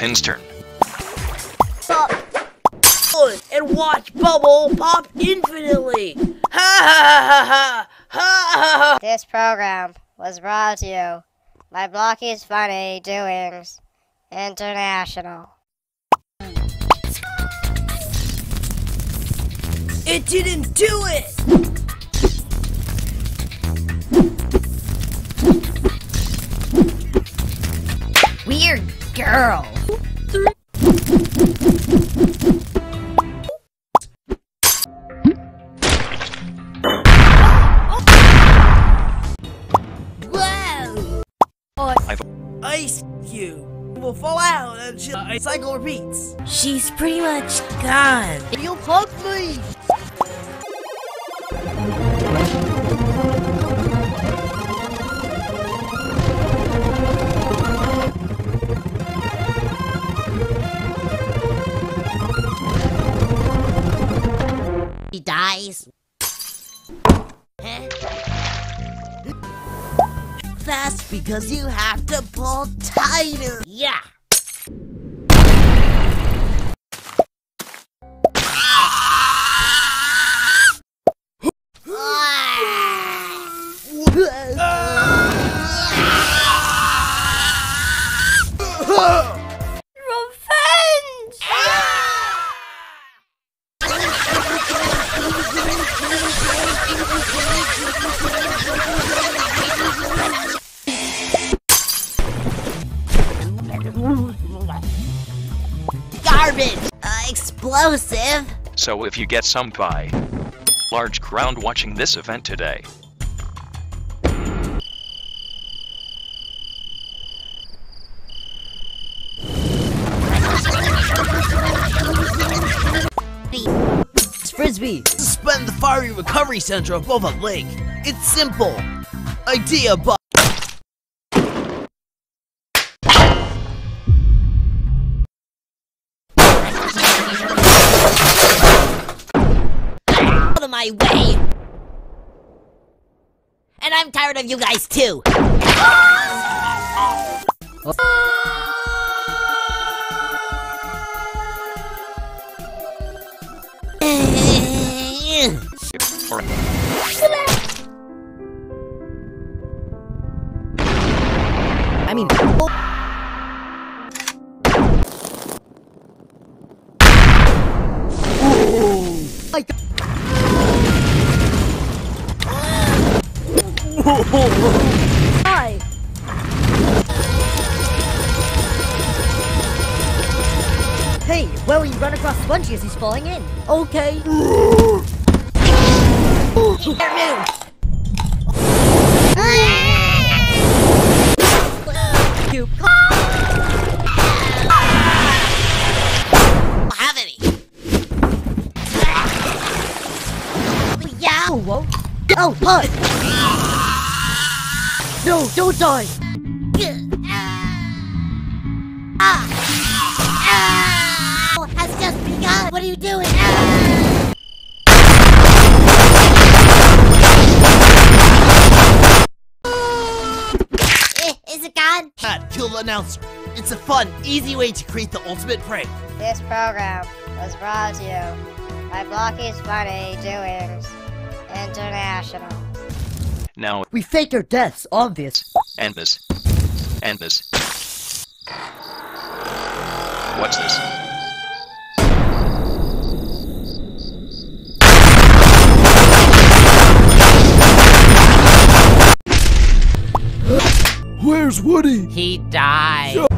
Pin's turn. Pop and watch Bubble pop infinitely. Ha ha ha ha ha ha. This program was brought to you by Blocky's Funny Doings International. It didn't do it. Weird girl. Ice Cube will fall out until the uh, cycle repeats. She's pretty much gone. You'll hug me. He dies. That's because you have to pull tighter. Yeah. Explosive. So if you get some by large crowd watching this event today, It's Frisbee. Suspend the fiery recovery center above a lake. It's simple. Idea, but. My way. And I'm tired of you guys too. or I mean. My Hi. Hey, where will you run across Spongy as he's falling in? Okay. You have any. Oh, whoa. Oh, hi! No, don't die! Ah. Ah. Has just begun. What are you doing? Ah. Eh, Is it gone? Pat, kill the announcer. It's a fun, easy way to create the ultimate prank. This program was brought to you by Blocky's Funny Doings International. Now We faked our deaths, obvious. and this and this. What's this? Where's Woody? He died.